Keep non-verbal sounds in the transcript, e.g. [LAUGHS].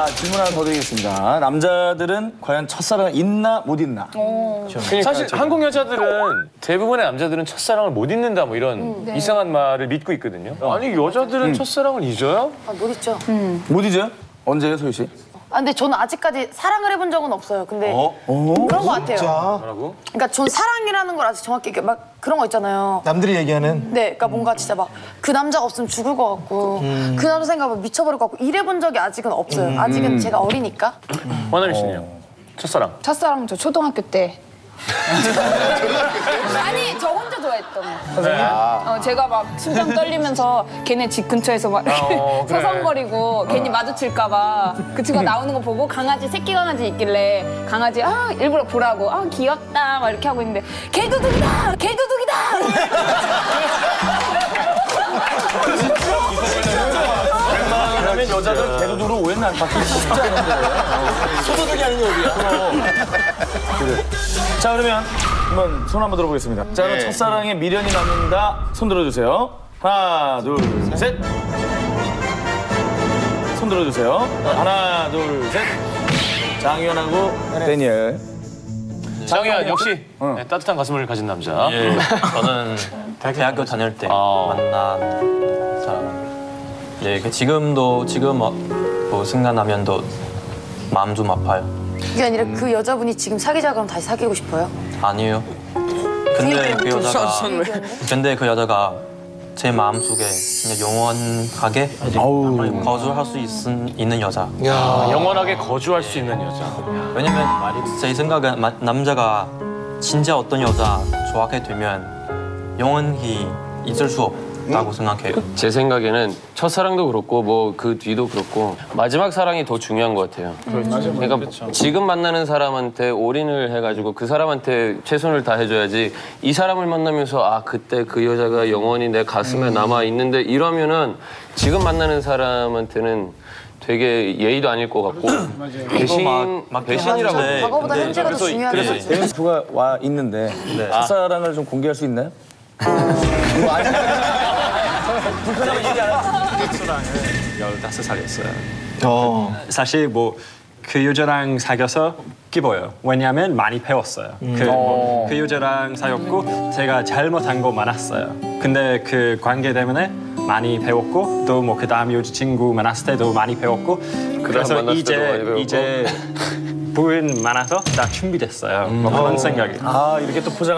아, 질문 하나 더 드리겠습니다. 남자들은 과연 첫사랑 있나 못 있나? 사실 한국 여자들은 대부분의 남자들은 첫사랑을 못 잊는다 뭐 이런 이상한 말을 믿고 있거든요. 아니 여자들은 첫사랑을 잊어요? 아, 못 있죠. 못 잊어요? 언제요, 소희 씨? 아, 근데 저는 아직까지 사랑을 해본 적은 없어요. 근데 어? 그런 것 같아요. 뭐라고? 그러니까 전 사랑이라는 걸 아직 정확히 이렇게 막 그런 거 있잖아요. 남들이 얘기하는 네, 그러니까 뭔가 진짜 막 그 남자가 없으면 죽을 것 같고 그 남자 생각하면 미쳐버릴 것 같고 이래본 적이 아직은 없어요. 아직은 제가 어리니까. 원하민 씨는요? 첫사랑. 첫사랑 저 초등학교 때. [LAUGHS] 아니 저 혼자 좋아했던 선생님? 어, 제가 막 심장 떨리면서 걔네 집 근처에서 막 어, 그래. [LAUGHS] 서성거리고 괜히 마주칠까봐 그 친구가 나오는 거 보고 강아지 새끼 강아지 있길래 강아지 아 일부러 보라고 아 귀엽다 막 이렇게 하고 있는데 개도둑이다 개도둑이다 웬만하면 여자들 대도도로 오해는 안 받기 쉽지 않은데. 소도둑이 아닌 게 어디야? 그래. 자, 그러면 한번 손 한번 들어보겠습니다. 자, 그럼 첫사랑에 미련이 남는다. 손 들어주세요. 하나, 둘, 셋. 손 들어주세요. 하나, 둘, 셋. 장윤하고 데니엘. 장현 역시 네, 따뜻한 가슴을 가진 남자. 예, 저는 대학교 다닐 때 아. 만난 사람. 예, 그 지금도 지금 어, 뭐 생각나면 또 마음 좀 아파요. 그게 아니라 그 여자분이 지금 사귀자 그러면 다시 사귀고 싶어요? 아니요. 근데 그 여자가 근데 그 여자가 제 마음 속에 그냥 영원하게 거주할 수 있, 있는 여자. 아, 영원하게 거주할 수 있는 여자. 왜냐면 제 생각은 마- 남자가 진짜 어떤 여자 좋아하게 되면 영원히 있을 수 없 다고 생각해요. 제 생각에는 첫사랑도 그렇고 뭐 그 뒤도 그렇고 마지막 사랑이 더 중요한 것 같아요. 그러니까 지금 만나는 사람한테 올인을 해가지고 그 사람한테 최선을 다해줘야지 이 사람을 만나면서 아 그때 그 여자가 영원히 내 가슴에 남아 있는데 이러면은 지금 만나는 사람한테는 되게 예의도 아닐 것 같고 [CLEARS THROAT] 배신 막- 막 배신이라고 네. 과거보다 현재가 더 거지. 데니스가 와 있는데 첫사랑을 좀 공개할 수 있나요? [LAUGHS] 이거 아직 불편하면 얘기 안 하세요. 15살이었어요. 어. 사실 뭐 그 여자랑 사귀어서 기뻐요. 왜냐하면 많이 배웠어요. 그, 뭐, 그 여자랑 사귀었고 제가 잘못한 거 많았어요. 근데 그 관계 때문에 많이 배웠고 또 뭐 그 다음 여자친구 만났을 때도 많이 배웠고 그래서 이제. 이제 부인 많아서 다 준비됐어요. 뭐 그런 생각이. 아, 이렇게 또 포장